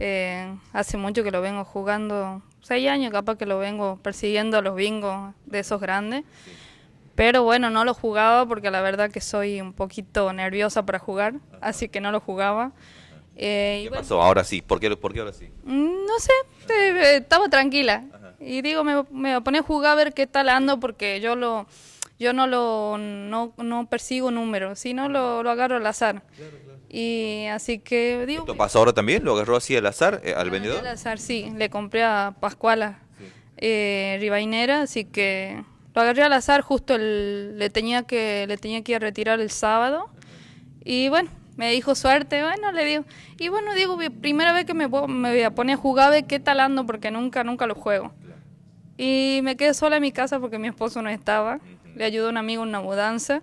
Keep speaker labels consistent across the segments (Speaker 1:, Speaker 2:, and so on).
Speaker 1: Eh, hace mucho que lo vengo jugando, seis años capaz que lo vengo persiguiendo a los bingos de esos grandes. Pero bueno, no lo jugaba porque la verdad que soy un poquito nerviosa para jugar, así que no lo jugaba.
Speaker 2: Eh, ¿Qué pasó? Ahora sí. ¿Por qué, ¿Por qué ahora sí?
Speaker 1: Mm, no sé, eh, estaba tranquila. Y digo, me, me a jugar a ver qué tal ando porque yo lo yo no lo no, no persigo números, sino lo, lo agarro al azar. Y así que digo...
Speaker 2: ¿Esto pasó ahora también? ¿Lo agarró así al azar, eh, al vendedor?
Speaker 1: Al azar, sí. Le compré a Pascuala eh, Ribainera, así que lo agarré al azar, justo el, le, tenía que, le tenía que ir a retirar el sábado. Y bueno, me dijo suerte, bueno, le digo. Y bueno, digo, primera vez que me, me voy a poner a jugar, ve qué tal ando, porque nunca, nunca lo juego. Y me quedé sola en mi casa porque mi esposo no estaba. Le ayudó un amigo en una mudanza.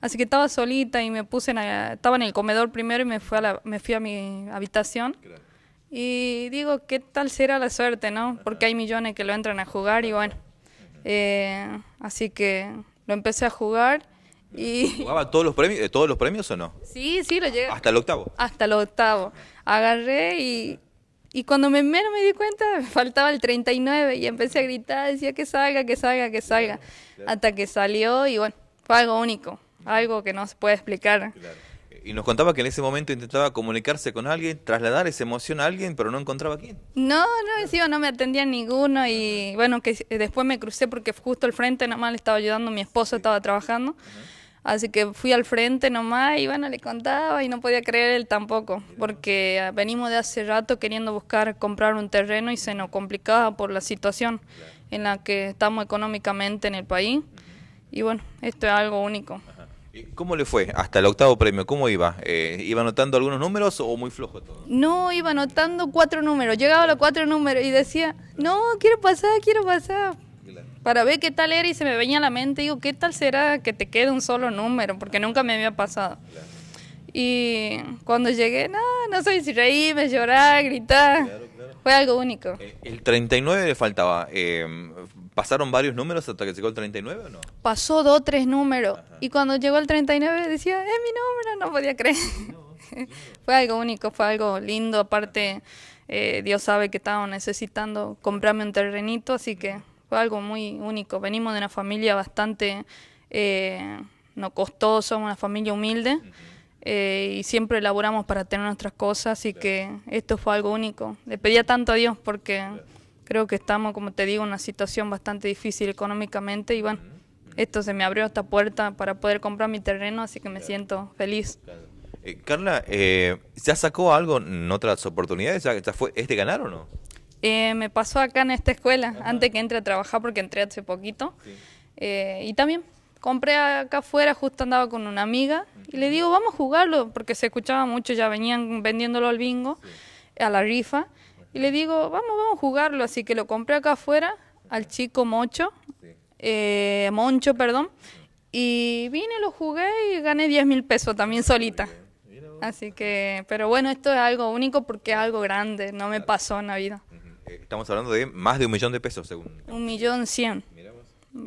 Speaker 1: Así que estaba solita y me puse, en estaba en el comedor primero y me fui a, la, me fui a mi habitación. Y digo, ¿qué tal será la suerte, no? Porque hay millones que lo entran a jugar y bueno. Eh, así que lo empecé a jugar y...
Speaker 2: ¿Jugaba todos los premios, todos los premios o no?
Speaker 1: Sí, sí, lo llegué.
Speaker 2: ¿Hasta el octavo?
Speaker 1: Hasta el octavo. Agarré y, y cuando me, menos me di cuenta, me faltaba el 39 y empecé a gritar, decía que salga, que salga, que salga. Hasta que salió y bueno, fue algo único algo que no se puede explicar.
Speaker 2: Y nos contaba que en ese momento intentaba comunicarse con alguien, trasladar esa emoción a alguien, pero no encontraba a quién.
Speaker 1: No, no, encima no me atendía ninguno y bueno, que después me crucé porque justo al frente nomás le estaba ayudando, mi esposo estaba trabajando. Así que fui al frente nomás y bueno, le contaba y no podía creer él tampoco, porque venimos de hace rato queriendo buscar comprar un terreno y se nos complicaba por la situación en la que estamos económicamente en el país. Y bueno, esto es algo único.
Speaker 2: ¿Cómo le fue hasta el octavo premio? ¿Cómo iba? Eh, ¿Iba anotando algunos números o muy flojo todo?
Speaker 1: No, iba anotando cuatro números. Llegaba a los cuatro números y decía, no, quiero pasar, quiero pasar. Para ver qué tal era y se me venía a la mente, digo, ¿qué tal será que te quede un solo número? Porque nunca me había pasado. Y cuando llegué, no, no sé si reírme, llorar, gritar. Fue algo único.
Speaker 2: Eh, el 39 le faltaba. Eh, ¿Pasaron varios números hasta que llegó el 39 o no?
Speaker 1: Pasó dos, tres números. Y cuando llegó el 39 decía, es mi número, no podía creer. fue algo único, fue algo lindo. Aparte, eh, Dios sabe que estaba necesitando comprarme un terrenito, así que fue algo muy único. Venimos de una familia bastante eh, no costosa, una familia humilde. Eh, y siempre elaboramos para tener nuestras cosas, así que esto fue algo único. Le pedía tanto a Dios porque creo que estamos, como te digo, en una situación bastante difícil económicamente y bueno, esto se me abrió esta puerta para poder comprar mi terreno, así que me siento feliz.
Speaker 2: Eh, Carla, eh, ¿ya sacó algo en otras oportunidades? ¿Ya, fue, ¿Es de ganar o no?
Speaker 1: Eh, me pasó acá en esta escuela, antes que entre a trabajar, porque entré hace poquito. Eh, y también compré acá afuera, justo andaba con una amiga, y le digo, vamos a jugarlo, porque se escuchaba mucho, ya venían vendiéndolo al bingo, a la rifa. Y le digo, vamos, vamos a jugarlo. Así que lo compré acá afuera al chico Mocho, eh, Moncho, perdón. Y vine, lo jugué y gané 10 mil pesos también solita. Así que, pero bueno, esto es algo único porque es algo grande, no me pasó en la vida.
Speaker 2: Eh, estamos hablando de más de un millón de pesos, según.
Speaker 1: Un millón cien.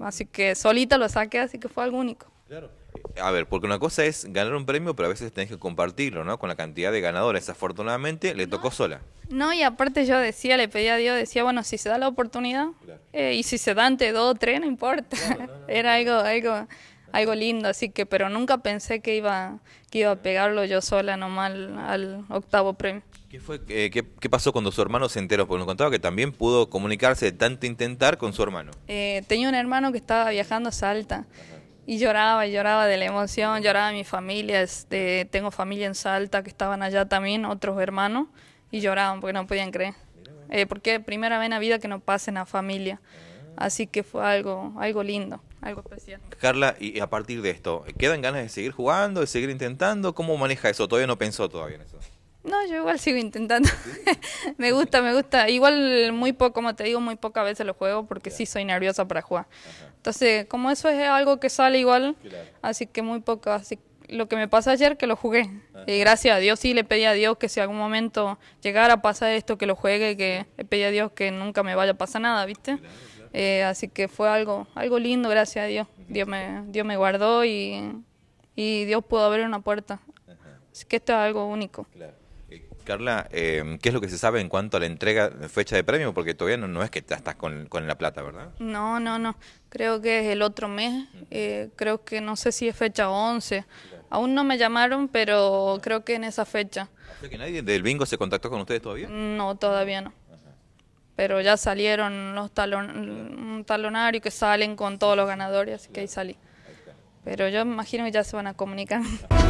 Speaker 1: Así que solita lo saqué, así que fue algo único.
Speaker 2: Claro. A ver, porque una cosa es ganar un premio, pero a veces tenés que compartirlo, ¿no? Con la cantidad de ganadores. Afortunadamente le tocó sola.
Speaker 1: No, y aparte yo decía, le pedía a Dios, decía, bueno, si se da la oportunidad, eh, y si se da ante dos o tres, no importa. Era algo, algo, algo lindo, así que, pero nunca pensé que iba, que iba a pegarlo yo sola nomás al, octavo premio.
Speaker 2: ¿Qué, fue, eh, qué, qué, pasó cuando su hermano se enteró? Porque nos contaba que también pudo comunicarse de tanto intentar con su hermano.
Speaker 1: Eh, tenía un hermano que estaba viajando a Salta y lloraba y lloraba de la emoción, lloraba mi familia, este, tengo familia en Salta que estaban allá también, otros hermanos, y lloraban porque no podían creer. Eh, porque primera vez en la vida que no pasen a familia. Así que fue algo, algo lindo, algo especial.
Speaker 2: Carla, y a partir de esto, ¿quedan ganas de seguir jugando, de seguir intentando? ¿Cómo maneja eso? Todavía no pensó todavía en eso.
Speaker 1: No, yo igual sigo intentando. me gusta, me gusta. Igual muy poco, como te digo, muy pocas veces lo juego porque sí soy nerviosa para jugar. Entonces, como eso es algo que sale igual, así que muy poco. Así lo que me pasó ayer que lo jugué. Y gracias a Dios sí le pedí a Dios que si algún momento llegara a pasar esto, que lo juegue, que le pedí a Dios que nunca me vaya a pasar nada, ¿viste? Eh, así que fue algo, algo lindo, gracias a Dios. Dios me, Dios me guardó y, y Dios pudo abrir una puerta. Así que esto es algo único.
Speaker 2: Carla, eh, ¿qué es lo que se sabe en cuanto a la entrega de fecha de premio? Porque todavía no, no es que estás con, con la plata, ¿verdad?
Speaker 1: No, no, no. Creo que es el otro mes. Eh, creo que no sé si es fecha 11. Aún no me llamaron, pero creo que en esa fecha.
Speaker 2: O sea que nadie del bingo se contactó con ustedes todavía.
Speaker 1: No, todavía no. Pero ya salieron los talon un talonario que salen con todos los ganadores, así que ahí salí. Pero yo imagino que ya se van a comunicar.